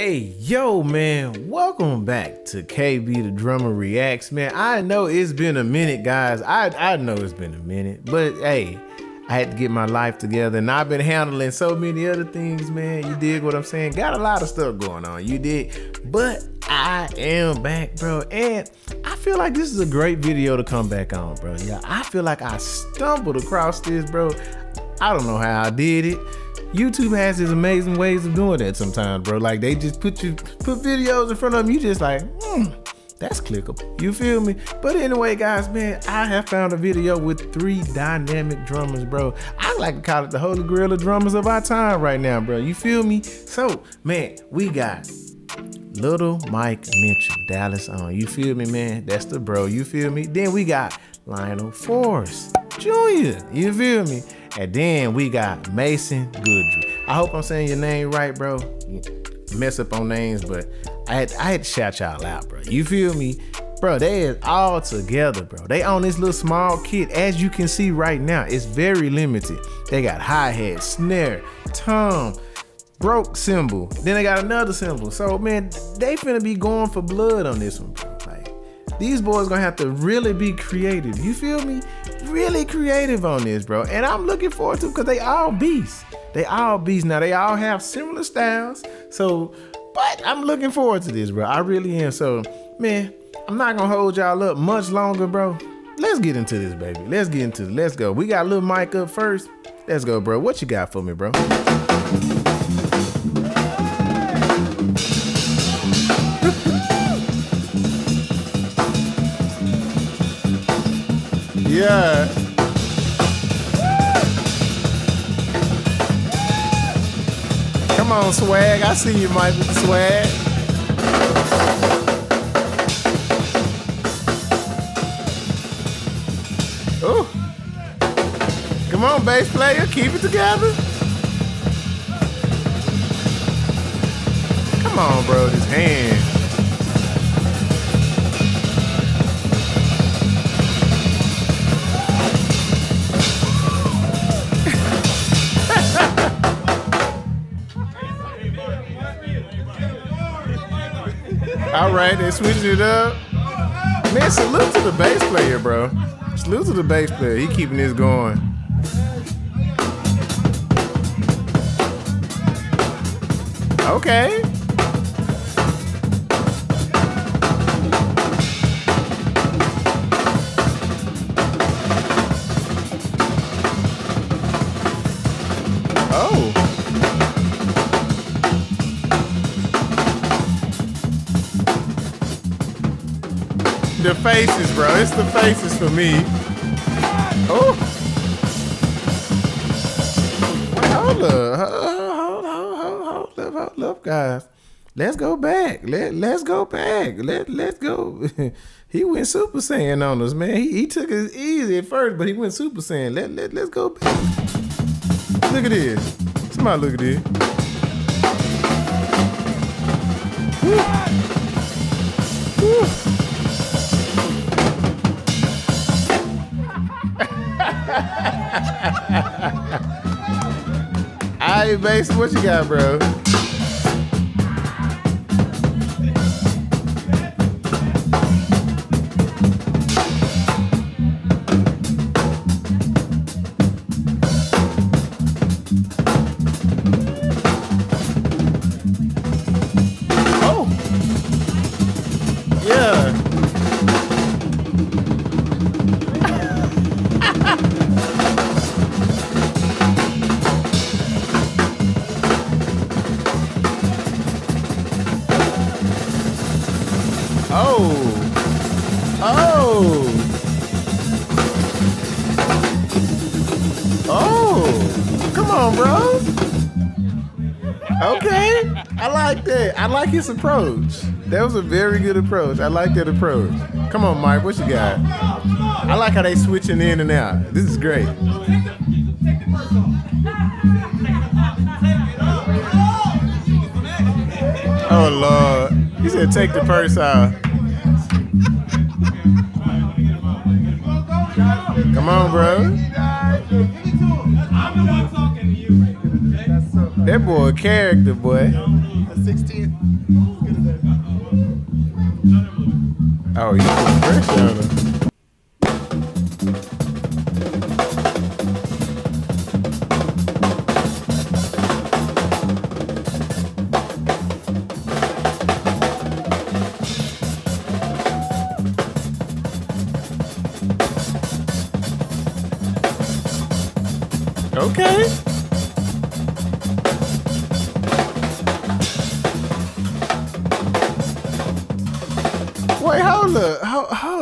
Hey, yo, man, welcome back to KB the Drummer Reacts, man. I know it's been a minute, guys. I, I know it's been a minute, but hey, I had to get my life together and I've been handling so many other things, man. You dig what I'm saying? Got a lot of stuff going on, you did. But I am back, bro. And I feel like this is a great video to come back on, bro. Yeah, I feel like I stumbled across this, bro. I don't know how I did it. YouTube has these amazing ways of doing that sometimes, bro. Like they just put you put videos in front of them, you just like, hmm, that's clickable. You feel me? But anyway, guys, man, I have found a video with three dynamic drummers, bro. I like to call it the holy grail of drummers of our time right now, bro. You feel me? So, man, we got Little Mike Mitchell, Dallas on. You feel me, man? That's the bro. You feel me? Then we got Lionel Forrester Jr. You feel me? And then we got Maison Goodry. I hope I'm saying your name right, bro. mess up on names, but I had I had to shout y'all out, bro. You feel me? Bro, they is all together, bro. They own this little small kit. As you can see right now, it's very limited. They got hi-hat, snare, tom, broke cymbal. Then they got another cymbal. So man, they finna be going for blood on this one, bro. Like, these boys gonna have to really be creative. You feel me? Really creative on this, bro. And I'm looking forward to because they all beasts. They all beasts. Now they all have similar styles. So, but I'm looking forward to this, bro. I really am. So, man, I'm not gonna hold y'all up much longer, bro. Let's get into this, baby. Let's get into it. Let's go. We got little Mike up first. Let's go, bro. What you got for me, bro? Yeah. Come on, swag. I see you, the swag. Ooh. Come on, bass player. Keep it together. Come on, bro. His hand. All right, they switching it up. Man, salute to the bass player, bro. Salute to the bass player. He keeping this going. Okay. Faces, bro. It's the faces for me. Oh. Hold up. Hold, hold, hold, hold, hold, hold up, guys. Let's go back. Let Let's go back. Let Let's go. he went Super Saiyan on us, man. He, he took it easy at first, but he went Super Saiyan. Let Let Let's go back. Look at this. Somebody look at this. Woo. Alright, Maison, what you got, bro? Bro. Okay. I like that. I like his approach. That was a very good approach. I like that approach. Come on, Mike. What you got? I like how they switching in and out. This is great. Oh, Lord. He said take the purse out. Come on, bro. That boy a character, boy. 16. Oh, you put pressure on him. Okay.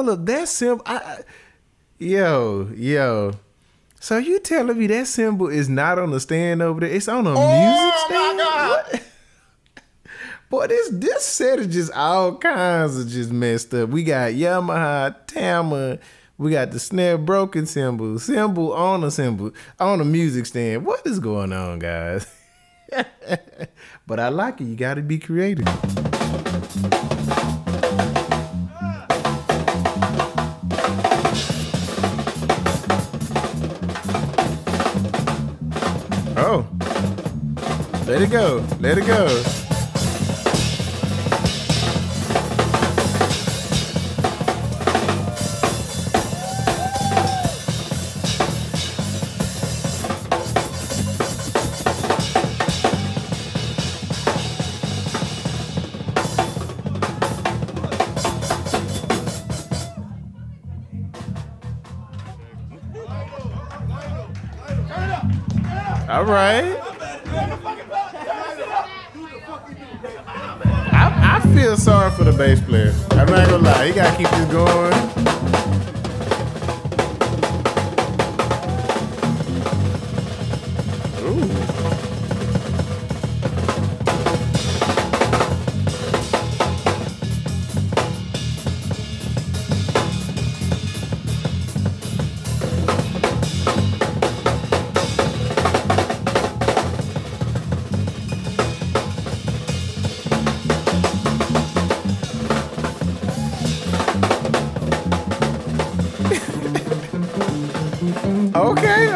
Hold. That cymbal, I, yo, yo. So you telling me that cymbal is not on the stand over there? It's on a oh music my stand. Boy, this this set is just all kinds of just messed up. We got Yamaha, Tama, we got the snare broken cymbal, cymbal on a cymbal on a music stand. What is going on, guys? but I like it. You got to be creative. Let it go. Let it go. All right. I, feel sorry for the bass player. I'm not gonna lie. He gotta keep this going.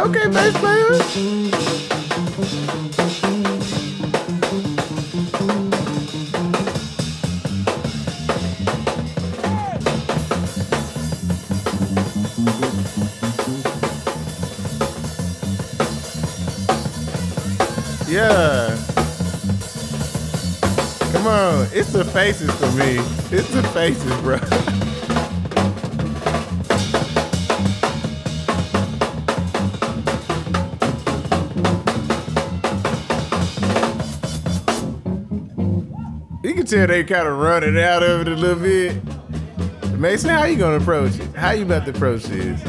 Okay, bass player. Yeah. Come on, it's the faces for me. It's the faces, bro. tell they kind of running out of it a little bit. Maison, how you gonna approach it? How you about to approach this?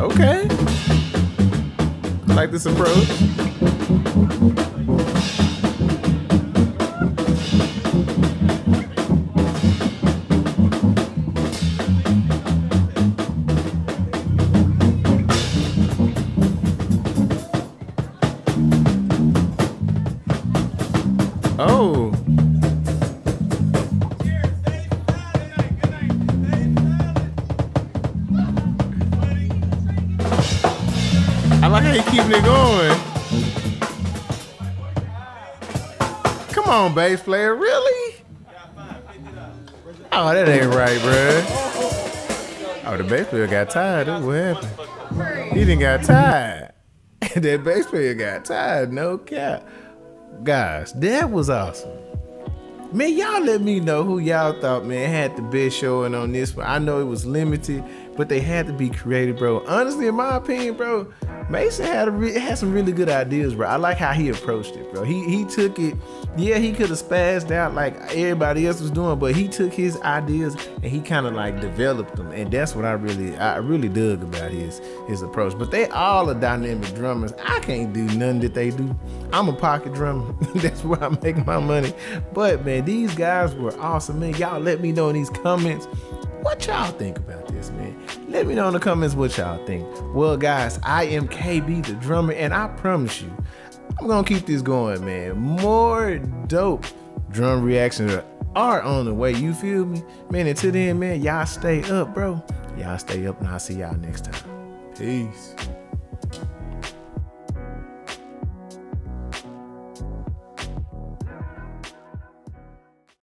Okay. I like this approach. Oh. I like how you keeping it going. Come on, bass player, really? Oh, that ain't right, bruh. Oh, the bass player got tired. What happened. He didn't got tired. that bass player got tired. No cap. Guys, that was awesome. Man, y'all let me know who y'all thought, man, had the best showing on this one. I know it was limited, but they had to be creative, bro. Honestly, in my opinion, bro, Maison had a re- had some really good ideas, bro. I like how he approached it, bro. He he took it. Yeah, he could have spazzed out like everybody else was doing, but he took his ideas and he kind of like developed them, and that's what I really I really dug about his his approach. But they all are dynamic drummers. I can't do none that they do. I'm a pocket drummer. that's where I make my money. But man, these guys were awesome, man. Y'all let me know in these comments what y'all think about this, man. Let me know in the comments what y'all think. Well, guys, I am KB the drummer, and I promise you, I'm gonna keep this going, man. More dope drum reactions are on the way. You feel me? Man, until then, man, y'all stay up, bro. Y'all stay up, and I'll see y'all next time. Peace.